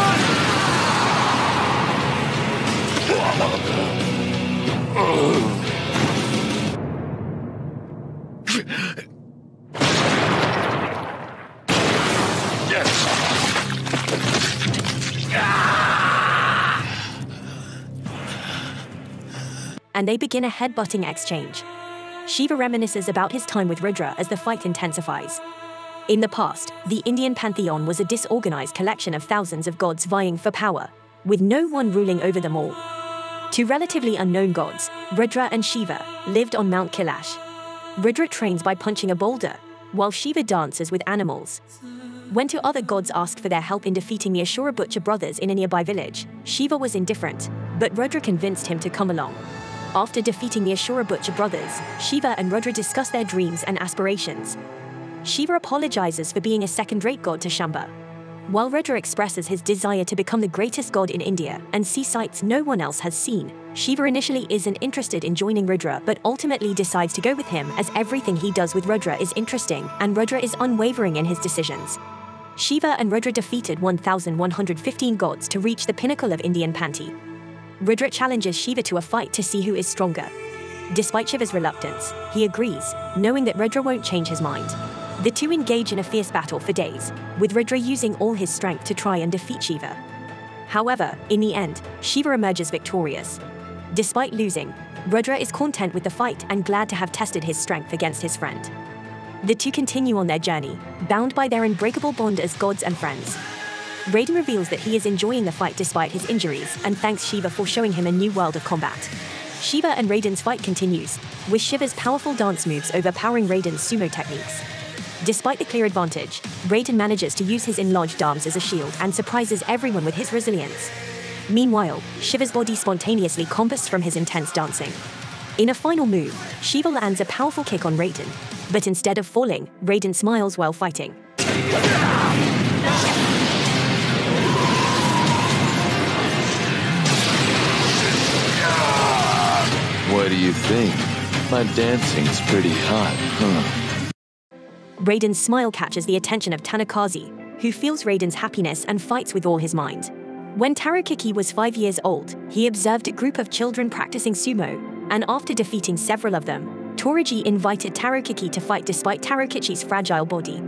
on! And they begin a headbutting exchange. Shiva reminisces about his time with Rudra as the fight intensifies. In the past, the Indian pantheon was a disorganized collection of thousands of gods vying for power, with no one ruling over them all. Two relatively unknown gods, Rudra and Shiva, lived on Mount Kailash. Rudra trains by punching a boulder, while Shiva dances with animals. When two other gods asked for their help in defeating the Ashura Butcher brothers in a nearby village, Shiva was indifferent, but Rudra convinced him to come along. After defeating the Ashura Butcher brothers, Shiva and Rudra discuss their dreams and aspirations. Shiva apologizes for being a second-rate god to Shamba. While Rudra expresses his desire to become the greatest god in India and see sights no one else has seen, Shiva initially isn't interested in joining Rudra but ultimately decides to go with him as everything he does with Rudra is interesting and Rudra is unwavering in his decisions. Shiva and Rudra defeated 1,115 gods to reach the pinnacle of Indian Panty. Rudra challenges Shiva to a fight to see who is stronger. Despite Shiva's reluctance, he agrees, knowing that Rudra won't change his mind. The two engage in a fierce battle for days, with Rudra using all his strength to try and defeat Shiva. However, in the end, Shiva emerges victorious. Despite losing, Rudra is content with the fight and glad to have tested his strength against his friend. The two continue on their journey, bound by their unbreakable bond as gods and friends. Raiden reveals that he is enjoying the fight despite his injuries and thanks Shiva for showing him a new world of combat. Shiva and Raiden's fight continues, with Shiva's powerful dance moves overpowering Raiden's sumo techniques. Despite the clear advantage, Raiden manages to use his enlarged arms as a shield and surprises everyone with his resilience. Meanwhile, Shiva's body spontaneously combusts from his intense dancing. In a final move, Shiva lands a powerful kick on Raiden, but instead of falling, Raiden smiles while fighting. What do you think? My dancing's pretty hot, huh? Raiden's smile catches the attention of Tanakazi, who feels Raiden's happiness and fights with all his mind. When Tarokichi was five years old, he observed a group of children practicing sumo, and after defeating several of them, Toraji invited Tarokichi to fight despite Tarokichi's fragile body.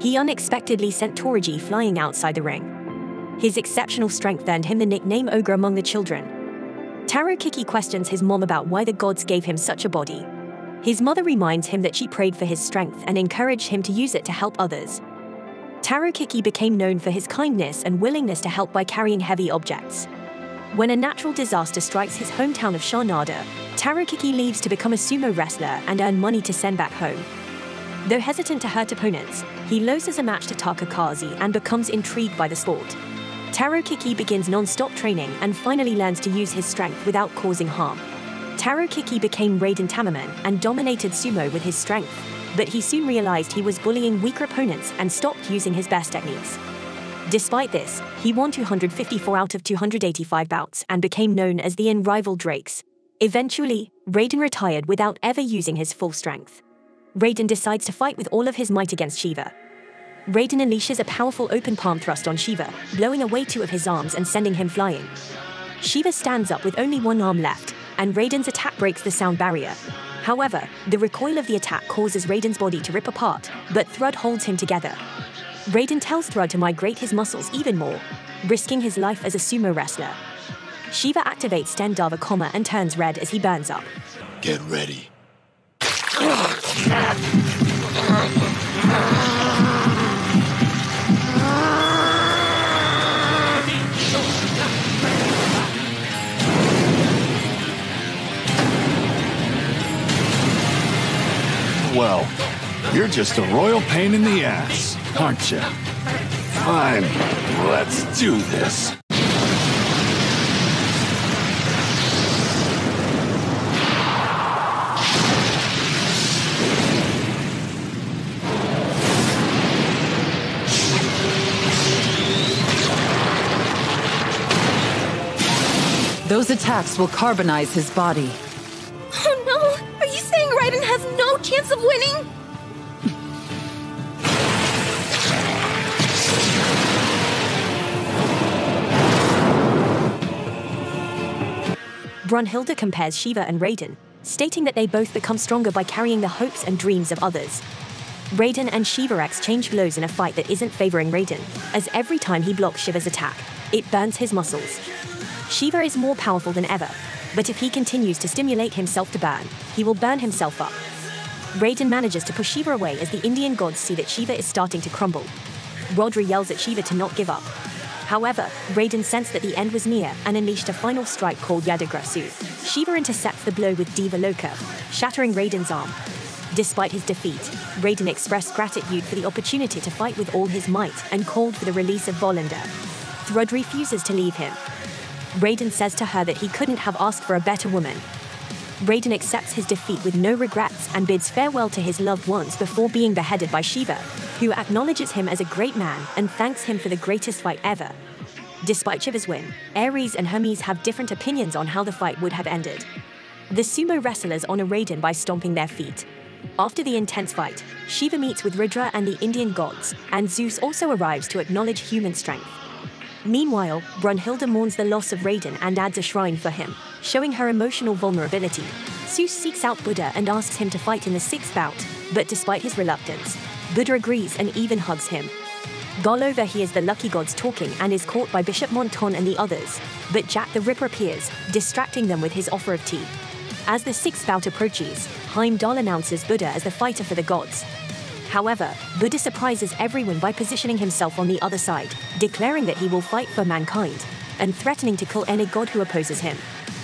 He unexpectedly sent Toraji flying outside the ring. His exceptional strength earned him the nickname Ogre among the children. Tarokichi questions his mom about why the gods gave him such a body. His mother reminds him that she prayed for his strength and encouraged him to use it to help others. Tarokichi became known for his kindness and willingness to help by carrying heavy objects. When a natural disaster strikes his hometown of Shanada, Tarokichi leaves to become a sumo wrestler and earn money to send back home. Though hesitant to hurt opponents, he loses a match to Takakazi and becomes intrigued by the sport. Tarokichi begins non-stop training and finally learns to use his strength without causing harm. Tarokichi became Raiden Tamaman and dominated sumo with his strength, but he soon realized he was bullying weaker opponents and stopped using his best techniques. Despite this, he won 254 out of 285 bouts and became known as the unrivaled Drakes. Eventually, Raiden retired without ever using his full strength. Raiden decides to fight with all of his might against Shiva. Raiden unleashes a powerful open palm thrust on Shiva, blowing away two of his arms and sending him flying. Shiva stands up with only one arm left, and Raiden's attack breaks the sound barrier. However, the recoil of the attack causes Raiden's body to rip apart, but Thrud holds him together. Raiden tells Thrud to migrate his muscles even more, risking his life as a sumo wrestler. Shiva activates Stendava Koma and turns red as he burns up. Get ready. [laughs] Well, you're just a royal pain in the ass, aren't you? Fine, let's do this. Those attacks will carbonize his body. Chance of winning? Brunhilde compares Shiva and Raiden, stating that they both become stronger by carrying the hopes and dreams of others. Raiden and Shiva exchange blows in a fight that isn't favoring Raiden, as every time he blocks Shiva's attack, it burns his muscles. Shiva is more powerful than ever, but if he continues to stimulate himself to burn, he will burn himself up. Raiden manages to push Shiva away as the Indian gods see that Shiva is starting to crumble. Rudra yells at Shiva to not give up. However, Raiden sensed that the end was near and unleashed a final strike called Yadagrasu. Shiva intercepts the blow with Diva Loka, shattering Raiden's arm. Despite his defeat, Raiden expressed gratitude for the opportunity to fight with all his might and called for the release of Völundr. Thrud refuses to leave him. Raiden says to her that he couldn't have asked for a better woman. Raiden accepts his defeat with no regrets and bids farewell to his loved ones before being beheaded by Shiva, who acknowledges him as a great man and thanks him for the greatest fight ever. Despite Shiva's win, Ares and Hermes have different opinions on how the fight would have ended. The sumo wrestlers honor Raiden by stomping their feet. After the intense fight, Shiva meets with Rudra and the Indian gods, and Zeus also arrives to acknowledge human strength. Meanwhile, Brunhilde mourns the loss of Raiden and adds a shrine for him, showing her emotional vulnerability. Zeus seeks out Buddha and asks him to fight in the sixth bout, but despite his reluctance, Buddha agrees and even hugs him. Göll overhears the Lucky Gods talking and is caught by Bishamonten and the others, but Jack the Ripper appears, distracting them with his offer of tea. As the sixth bout approaches, Heimdall announces Buddha as the fighter for the gods. However, Buddha surprises everyone by positioning himself on the other side, declaring that he will fight for mankind, and threatening to kill any god who opposes him.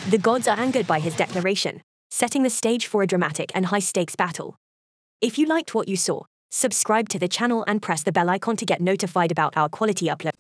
The gods are angered by his declaration, setting the stage for a dramatic and high stakes battle. If you liked what you saw, subscribe to the channel and press the bell icon to get notified about our quality upload.